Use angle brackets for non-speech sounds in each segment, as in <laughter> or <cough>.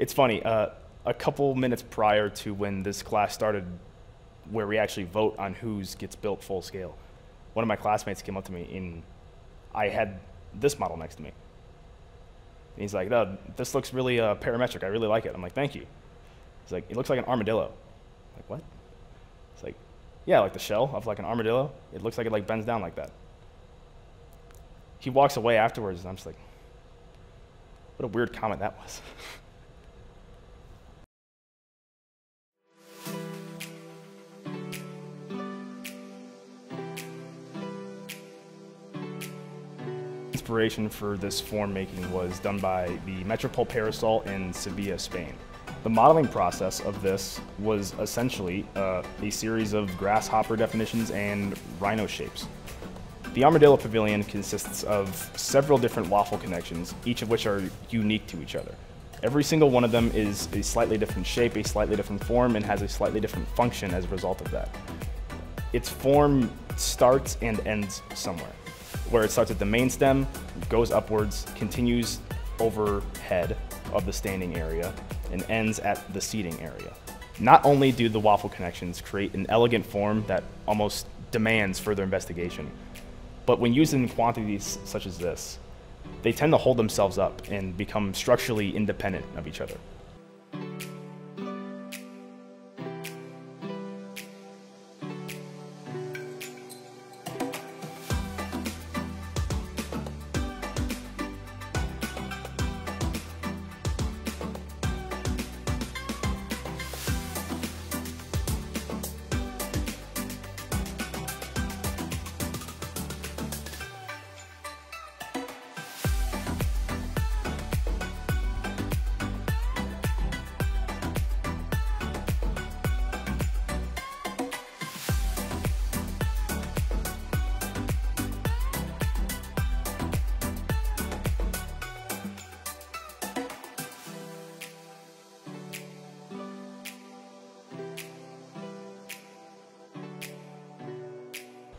It's funny. Uh, a couple minutes prior to when this class started, where we actually vote on whose gets built full scale, one of my classmates came up to me and I had this model next to me. And he's like, no, this looks really uh, parametric. I really like it. I'm like, thank you. He's like, it looks like an armadillo. I'm like, what? It's like, yeah, like the shell of like an armadillo. It looks like it like bends down like that. He walks away afterwards, and I'm just like, what a weird comment that was. <laughs> Inspiration for this form making was done by the Metropol Parasol in Sevilla, Spain. The modeling process of this was essentially uh, a series of grasshopper definitions and rhino shapes. The Armadillo Pavilion consists of several different waffle connections, each of which are unique to each other. Every single one of them is a slightly different shape, a slightly different form, and has a slightly different function as a result of that. Its form starts and ends somewhere, where it starts at the main stem, goes upwards, continues overhead of the standing area, and ends at the seating area. Not only do the waffle connections create an elegant form that almost demands further investigation, but when used in quantities such as this, they tend to hold themselves up and become structurally independent of each other.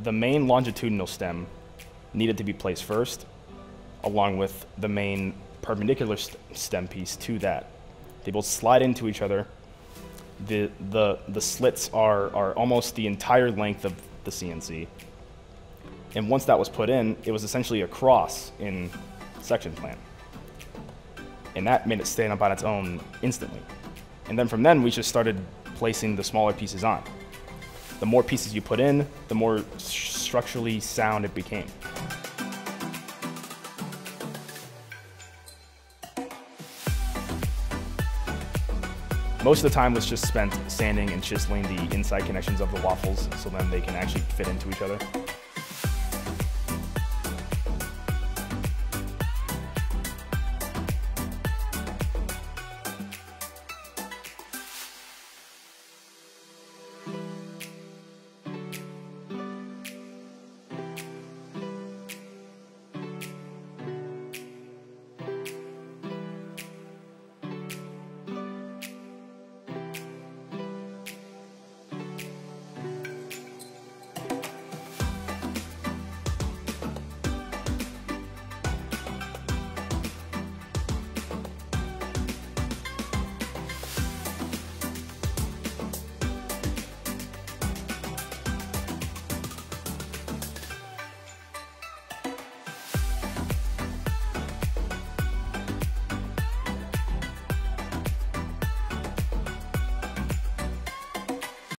The main longitudinal stem needed to be placed first, along with the main perpendicular st stem piece to that. They both slide into each other. The, the, the slits are, are almost the entire length of the CNC. And once that was put in, it was essentially a cross in section plan. And that made it stand up on its own instantly. And then from then, we just started placing the smaller pieces on. The more pieces you put in, the more structurally sound it became. Most of the time was just spent sanding and chiseling the inside connections of the waffles so then they can actually fit into each other.